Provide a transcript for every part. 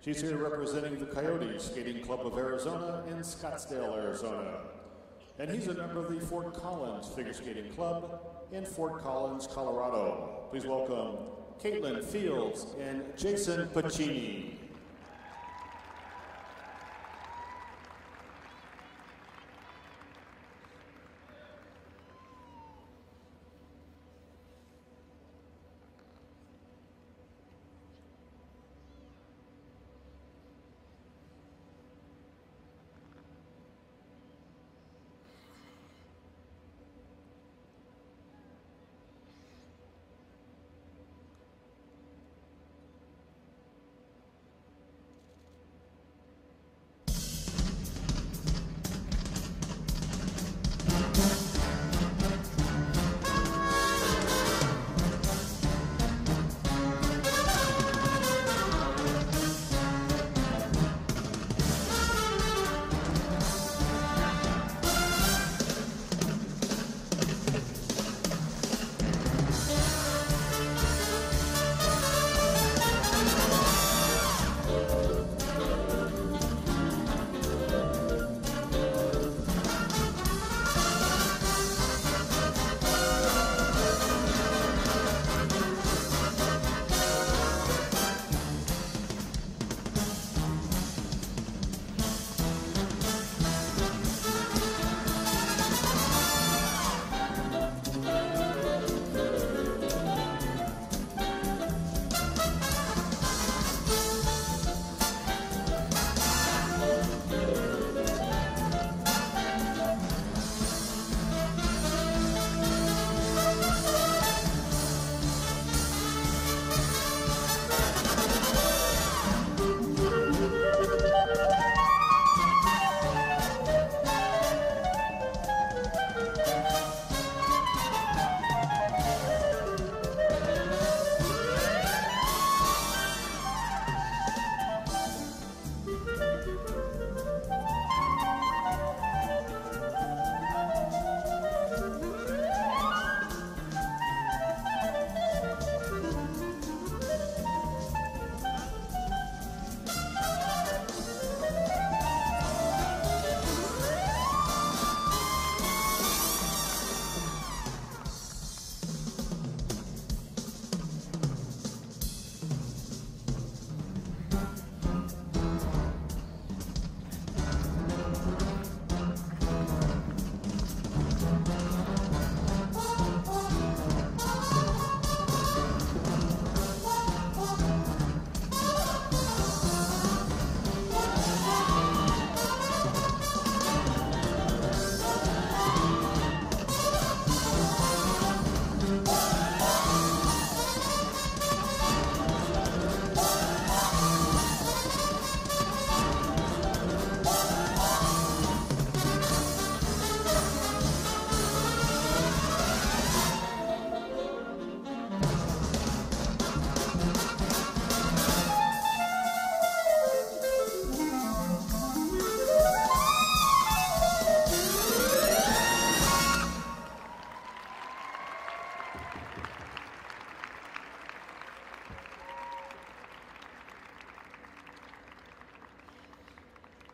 She's here representing the Coyotes Skating Club of Arizona in Scottsdale, Arizona. And he's a member of the Fort Collins Figure Skating Club in Fort Collins, Colorado. Please welcome Caitlin Fields and Jason Pacini.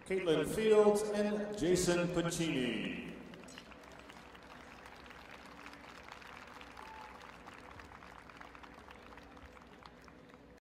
Caitlin Fields and Jason Pacini.